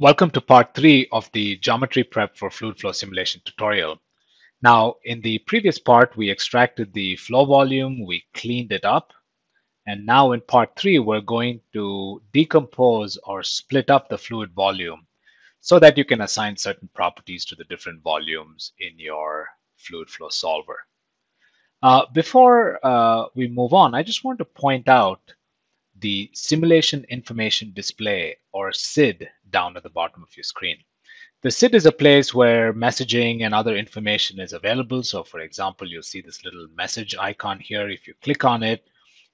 Welcome to part three of the geometry prep for fluid flow simulation tutorial. Now, in the previous part, we extracted the flow volume, we cleaned it up, and now in part three, we're going to decompose or split up the fluid volume so that you can assign certain properties to the different volumes in your fluid flow solver. Uh, before uh, we move on, I just want to point out the simulation information display or SID down at the bottom of your screen. The SID is a place where messaging and other information is available. So for example, you'll see this little message icon here. If you click on it,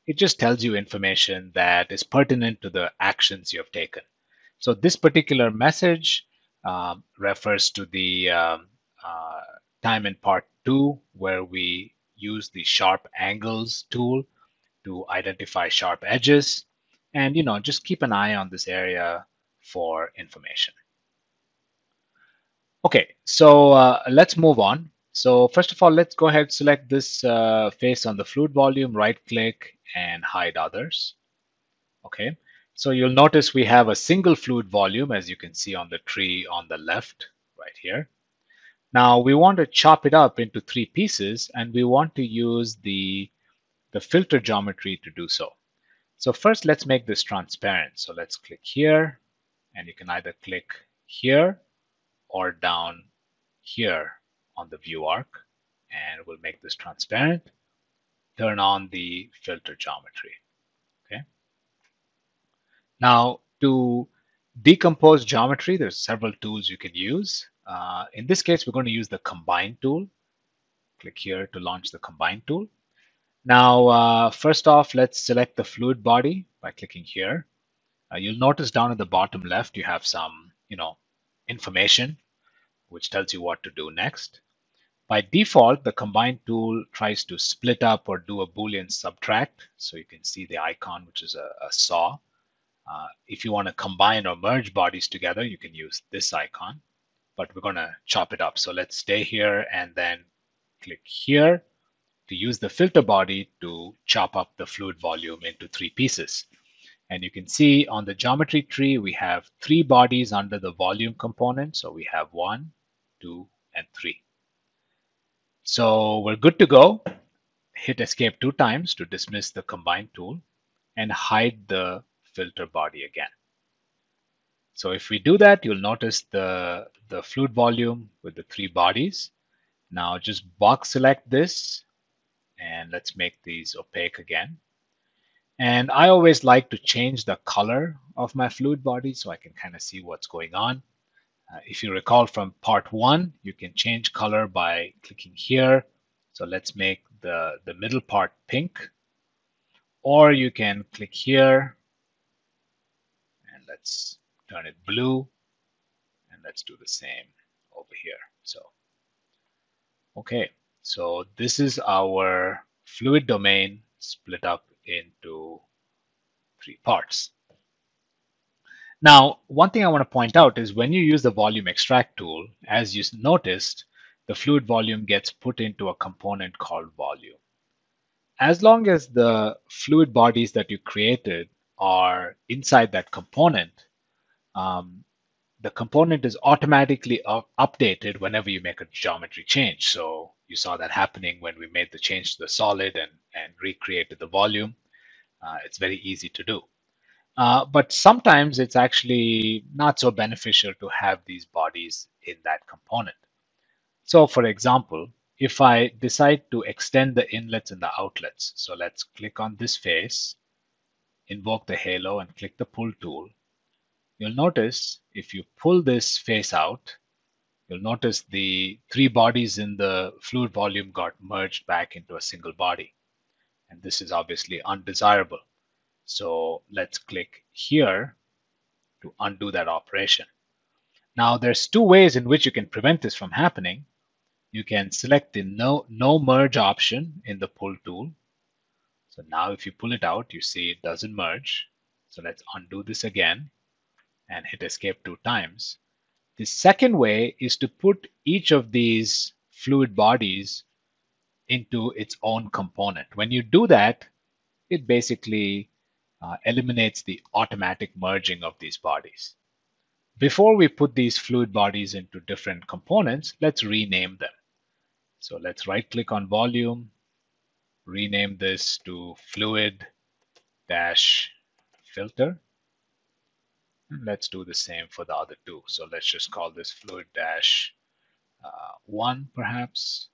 it just tells you information that is pertinent to the actions you have taken. So this particular message um, refers to the um, uh, time in part two, where we use the sharp angles tool to identify sharp edges. And, you know, just keep an eye on this area for information. Okay, so uh, let's move on. So first of all, let's go ahead select this uh, face on the fluid volume, right click and hide others. Okay, so you'll notice we have a single fluid volume as you can see on the tree on the left right here. Now we want to chop it up into three pieces and we want to use the, the filter geometry to do so. So first let's make this transparent. So let's click here and you can either click here or down here on the view arc and we'll make this transparent. Turn on the filter geometry. Okay. Now to decompose geometry, there's several tools you can use. Uh, in this case, we're going to use the combine tool. Click here to launch the combine tool. Now, uh, first off, let's select the fluid body by clicking here. Uh, you'll notice down at the bottom left, you have some, you know, information which tells you what to do next. By default, the combine tool tries to split up or do a Boolean subtract. So you can see the icon, which is a, a saw. Uh, if you want to combine or merge bodies together, you can use this icon, but we're going to chop it up. So let's stay here and then click here to use the filter body to chop up the fluid volume into three pieces. And you can see on the geometry tree, we have three bodies under the volume component. So we have one, two, and three. So we're good to go. Hit escape two times to dismiss the combine tool and hide the filter body again. So if we do that, you'll notice the, the fluid volume with the three bodies. Now just box select this and let's make these opaque again. And I always like to change the color of my fluid body so I can kind of see what's going on. Uh, if you recall from part one, you can change color by clicking here. So let's make the, the middle part pink. Or you can click here and let's turn it blue. And let's do the same over here. So, okay, so this is our fluid domain split up into three parts. Now, one thing I want to point out is when you use the volume extract tool, as you noticed, the fluid volume gets put into a component called volume. As long as the fluid bodies that you created are inside that component, um, the component is automatically updated whenever you make a geometry change. So you saw that happening when we made the change to the solid and, and recreated the volume. Uh, it's very easy to do. Uh, but sometimes it's actually not so beneficial to have these bodies in that component. So for example, if I decide to extend the inlets and the outlets, so let's click on this face, invoke the halo and click the pull tool. You'll notice if you pull this face out, you'll notice the three bodies in the fluid volume got merged back into a single body. And this is obviously undesirable. So let's click here to undo that operation. Now there's two ways in which you can prevent this from happening. You can select the no, no merge option in the pull tool. So now if you pull it out, you see it doesn't merge. So let's undo this again and hit escape two times. The second way is to put each of these fluid bodies into its own component. When you do that, it basically uh, eliminates the automatic merging of these bodies. before we put these fluid bodies into different components, let's rename them. So let's right click on volume, rename this to fluid dash filter. Let's do the same for the other two. So let's just call this fluid dash uh, one perhaps,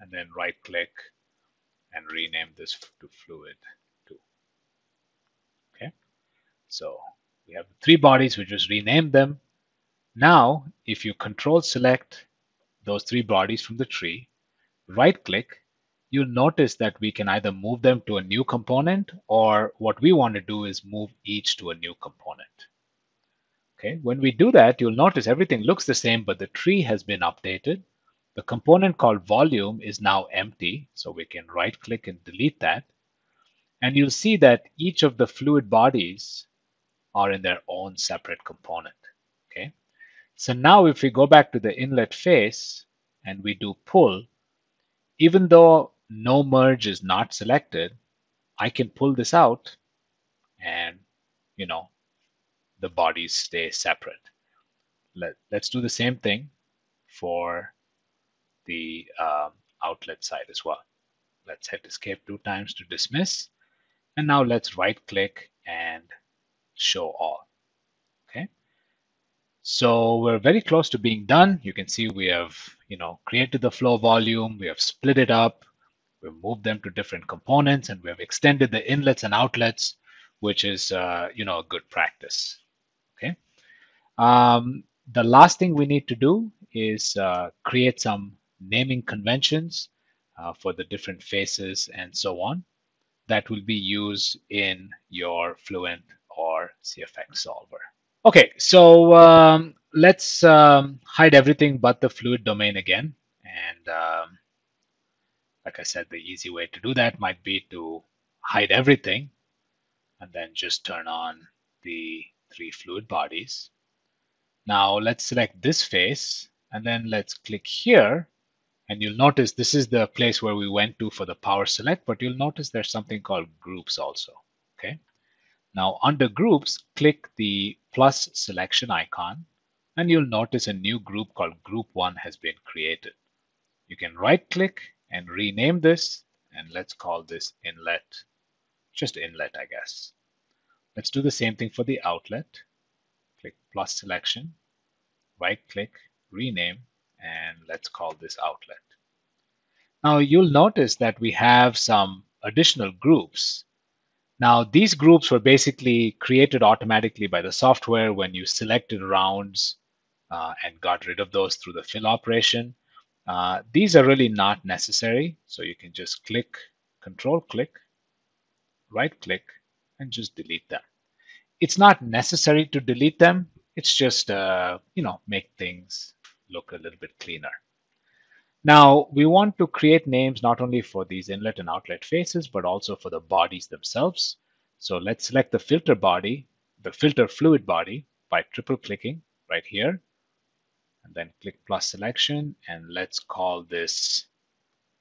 and then right click and rename this to fluid two. Okay, so we have three bodies, we just renamed them. Now, if you control select those three bodies from the tree, right click, you'll notice that we can either move them to a new component or what we want to do is move each to a new component. Okay, when we do that, you'll notice everything looks the same, but the tree has been updated. The component called volume is now empty, so we can right click and delete that. And you'll see that each of the fluid bodies are in their own separate component. Okay, so now if we go back to the inlet face and we do pull, even though no merge is not selected, I can pull this out and, you know, the bodies stay separate. Let, let's do the same thing for the um, outlet side as well. Let's hit escape two times to dismiss. And now let's right click and show all. Okay. So we're very close to being done. You can see we have, you know, created the flow volume. We have split it up. We've moved them to different components and we have extended the inlets and outlets, which is, uh, you know, a good practice. Um, the last thing we need to do is uh, create some naming conventions uh, for the different faces and so on that will be used in your Fluent or CFX solver. Okay, so um, let's um, hide everything but the fluid domain again. And um, like I said, the easy way to do that might be to hide everything and then just turn on the three fluid bodies. Now let's select this face and then let's click here and you'll notice this is the place where we went to for the power select, but you'll notice there's something called groups also, okay? Now under groups, click the plus selection icon and you'll notice a new group called group one has been created. You can right click and rename this and let's call this inlet, just inlet, I guess. Let's do the same thing for the outlet. Click plus selection, right click, rename, and let's call this outlet. Now you'll notice that we have some additional groups. Now these groups were basically created automatically by the software when you selected rounds uh, and got rid of those through the fill operation. Uh, these are really not necessary. So you can just click, control click, right click, and just delete them. It's not necessary to delete them. It's just, uh, you know, make things look a little bit cleaner. Now, we want to create names not only for these inlet and outlet faces, but also for the bodies themselves. So let's select the filter body, the filter fluid body by triple clicking right here. And then click plus selection and let's call this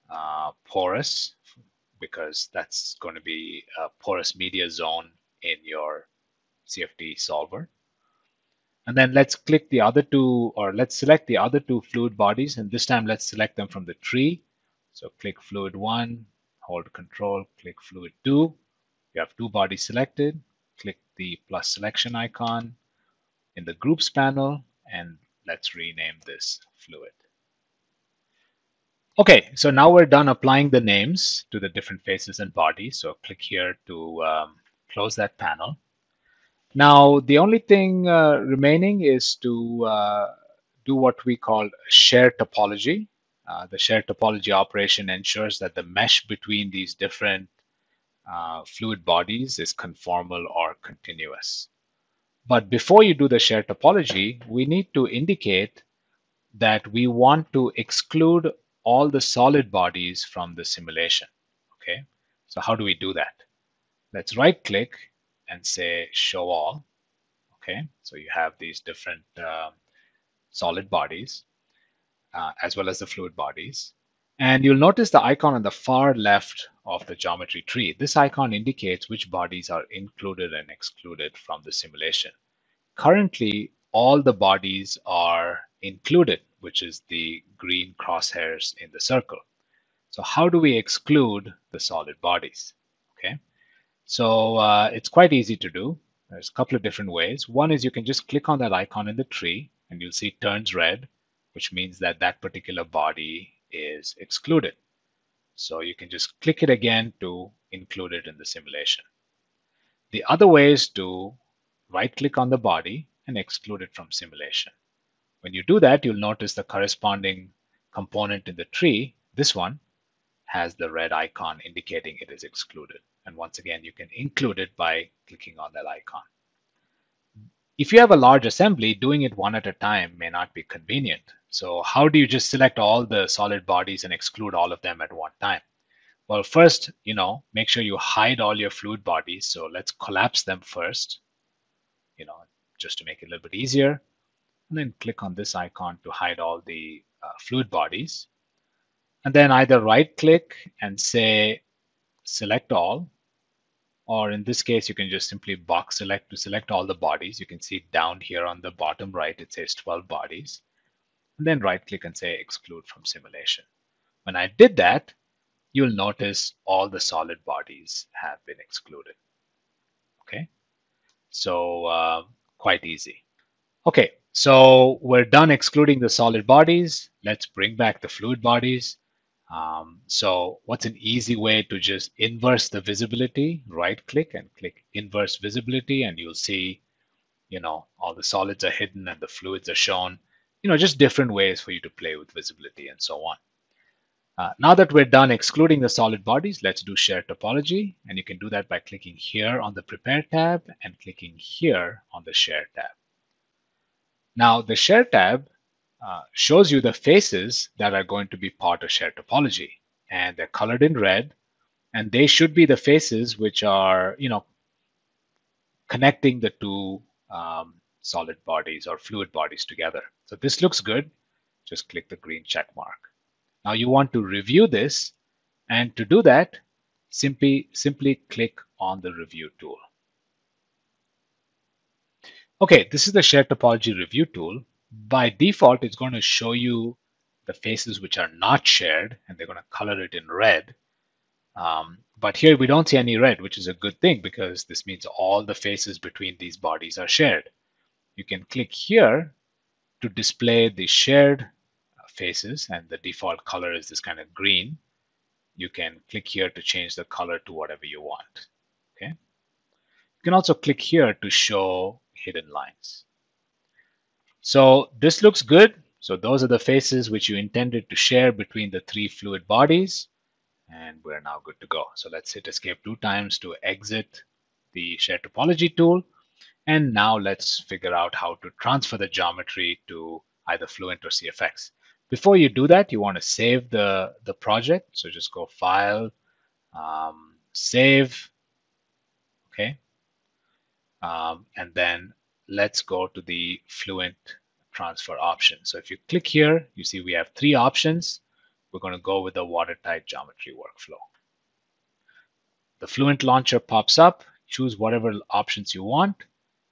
uh, porous because that's going to be a porous media zone in your CFD solver. And then let's click the other two, or let's select the other two fluid bodies. And this time let's select them from the tree. So click fluid one, hold control, click fluid two. You have two bodies selected. Click the plus selection icon in the groups panel, and let's rename this fluid. Okay, so now we're done applying the names to the different faces and bodies. So click here to um, close that panel. Now, the only thing uh, remaining is to uh, do what we call share topology. Uh, the share topology operation ensures that the mesh between these different uh, fluid bodies is conformal or continuous. But before you do the share topology, we need to indicate that we want to exclude all the solid bodies from the simulation. Okay, so how do we do that? Let's right click and say show all. Okay, so you have these different uh, solid bodies uh, as well as the fluid bodies. And you'll notice the icon on the far left of the geometry tree. This icon indicates which bodies are included and excluded from the simulation. Currently, all the bodies are included, which is the green crosshairs in the circle. So how do we exclude the solid bodies? So uh, it's quite easy to do. There's a couple of different ways. One is you can just click on that icon in the tree and you'll see it turns red, which means that that particular body is excluded. So you can just click it again to include it in the simulation. The other way is to right click on the body and exclude it from simulation. When you do that, you'll notice the corresponding component in the tree, this one, has the red icon indicating it is excluded. And once again, you can include it by clicking on that icon. If you have a large assembly, doing it one at a time may not be convenient. So how do you just select all the solid bodies and exclude all of them at one time? Well, first, you know, make sure you hide all your fluid bodies. So let's collapse them first, you know, just to make it a little bit easier. And then click on this icon to hide all the uh, fluid bodies. And then either right click and say select all, or in this case, you can just simply box select to select all the bodies. You can see down here on the bottom right, it says 12 bodies. And then right click and say exclude from simulation. When I did that, you'll notice all the solid bodies have been excluded. Okay, so uh, quite easy. Okay, so we're done excluding the solid bodies. Let's bring back the fluid bodies. Um, so what's an easy way to just inverse the visibility? Right click and click inverse visibility and you'll see, you know, all the solids are hidden and the fluids are shown. You know, just different ways for you to play with visibility and so on. Uh, now that we're done excluding the solid bodies, let's do shared topology. And you can do that by clicking here on the Prepare tab and clicking here on the Share tab. Now, the Share tab uh, shows you the faces that are going to be part of shared topology. And they're colored in red. And they should be the faces which are, you know, connecting the two um, solid bodies or fluid bodies together. So this looks good. Just click the green check mark. Now you want to review this. And to do that, simply, simply click on the review tool. Okay, this is the shared topology review tool. By default, it's going to show you the faces which are not shared, and they're going to color it in red. Um, but here we don't see any red, which is a good thing because this means all the faces between these bodies are shared. You can click here to display the shared faces and the default color is this kind of green. You can click here to change the color to whatever you want. Okay. You can also click here to show hidden lines. So this looks good. So those are the faces which you intended to share between the three fluid bodies. And we're now good to go. So let's hit escape two times to exit the share topology tool. And now let's figure out how to transfer the geometry to either Fluent or CFX. Before you do that, you want to save the, the project. So just go File, um, Save, okay? Um, and then let's go to the Fluent transfer option. So if you click here, you see we have three options. We're going to go with the watertight geometry workflow. The Fluent launcher pops up. Choose whatever options you want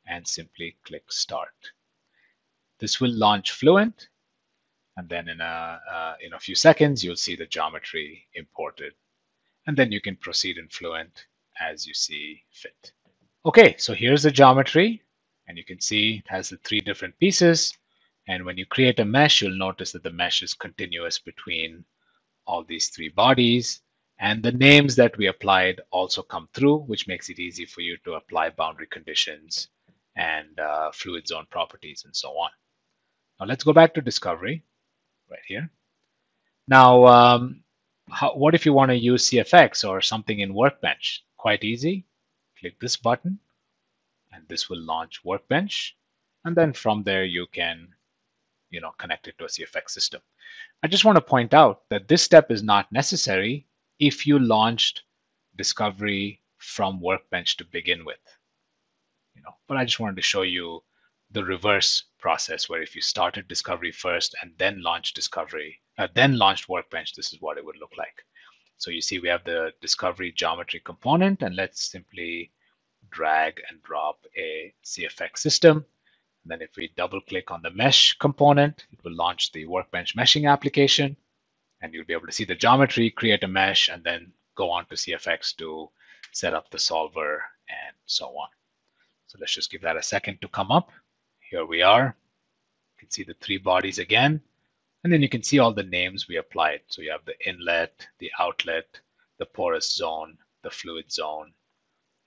and simply click Start. This will launch Fluent and then in a, uh, in a few seconds, you'll see the geometry imported. And then you can proceed in Fluent as you see fit. Okay, so here's the geometry. And you can see it has the three different pieces. And when you create a mesh, you'll notice that the mesh is continuous between all these three bodies. And the names that we applied also come through, which makes it easy for you to apply boundary conditions and uh, fluid zone properties and so on. Now let's go back to discovery right here. Now, um, how, what if you want to use CFX or something in Workbench? Quite easy. Click this button and this will launch Workbench. And then from there, you can you know, connect it to a CFX system. I just want to point out that this step is not necessary if you launched Discovery from Workbench to begin with. You know, but I just wanted to show you the reverse process where if you started discovery first and then launched discovery uh, then launched workbench this is what it would look like so you see we have the discovery geometry component and let's simply drag and drop a cfx system And then if we double click on the mesh component, it will launch the Workbench meshing application. And you'll be able to see the geometry, create a mesh, and then go on to CFX to set up the solver and so on. So let's just give that a second to come up. Here we are. You can see the three bodies again. And then you can see all the names we applied. So you have the inlet, the outlet, the porous zone, the fluid zone,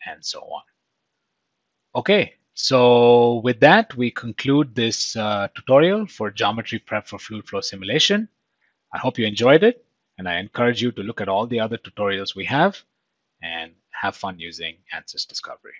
and so on. Okay, so with that, we conclude this uh, tutorial for geometry prep for fluid flow simulation. I hope you enjoyed it, and I encourage you to look at all the other tutorials we have and have fun using ANSYS Discovery.